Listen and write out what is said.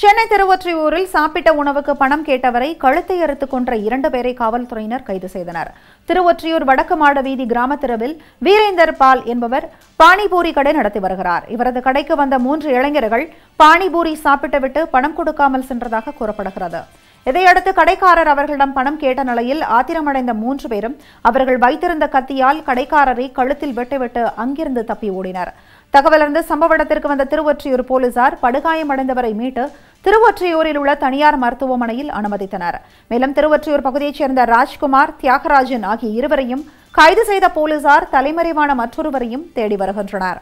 சென்னை திருவொற்றியூரில் சாப்பிட்ட உணவுக்கு பணம் கேட்டவரை கழுத்தை அறுத்து கொன்ற இரண்டு பேரை காவல்துறையினர் கைது செய்தனர். திருவொற்றியூர் வடக்கு மாட வீதி கிராம தெருவில் வீரேந்தர் பால் என்பவர் பானிபூரி கடை நடத்தி வருகிறார். இவரது கடைக்கு வந்த மூன்று இளைஞர்கள் பானிபூரி சாப்பிட்டுவிட்டு பணம் கொடுக்காமல் சென்றதாக கூறப்படுகிறது. இதையடுத்து கடைக்காரர் அவர்களிடம் பணம் கேட்ட நிலையில் ஆத்திரமடைந்த மூன்று பேரும் அவர்கள் வைத்திருந்த கத்தியால் கடைக்காரரை கழுத்தில் வெட்டுவிட்டு அங்கிருந்து தப்பி ஓடினர். தகவலறிந்து சம்பவ இடத்திற்கு வந்த திருவொற்றியூர் போலீசார் படுகாயமடைந்தவரை மீட்டு திருவொற்றியூரில் உள்ள தனியார் மருத்துவமனையில் அனுமதித்தனர். மேலும் திருவொற்றியூர் பகுதியைச் சேர்ந்த ராஜ்குமார் தியாகராஜன் ஆகிய இருவரையும் கைது செய்த போலீசார் தலைமறைவான மற்றொருவரையும் தேடி வருகின்றனர்.